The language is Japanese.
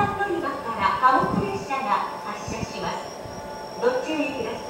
番乗り場から貨物列車が発車します。ご注意ください「